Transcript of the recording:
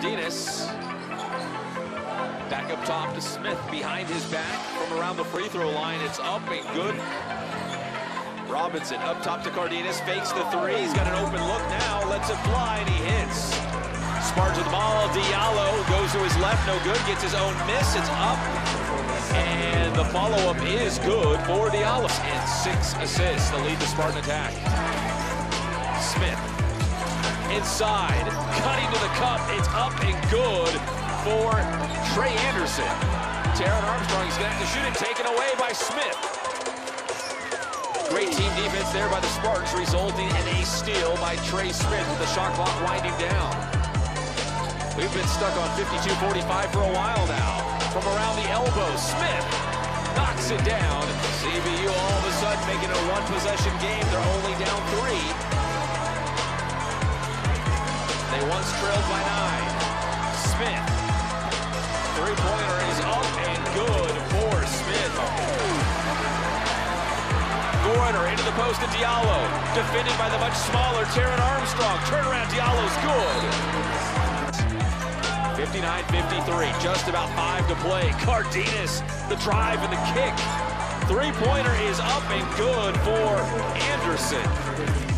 Cardenas. Back up top to Smith behind his back from around the free throw line. It's up and good. Robinson up top to Cardenas, fakes the three. He's got an open look now, lets it fly, and he hits. Sparks with the ball. Diallo goes to his left, no good. Gets his own miss. It's up. And the follow-up is good for Diallo. And six assists to lead the Spartan attack. Smith inside, cutting to the cup. It's up and good for Trey Anderson. Taran Armstrong is going to have to shoot it, taken away by Smith. Great team defense there by the Sparks, resulting in a steal by Trey Smith with the shot clock winding down. We've been stuck on 52-45 for a while now. From around the elbow, Smith knocks it down. CBU all of a sudden making a one-possession game. They're only down three. They once trailed by nine. Smith. Three-pointer is up and good for Smith. Gorener into the post to Diallo. Defended by the much smaller Taran Armstrong. Turnaround Diallo's good. 59-53, just about five to play. Cardenas, the drive and the kick. Three-pointer is up and good for Anderson.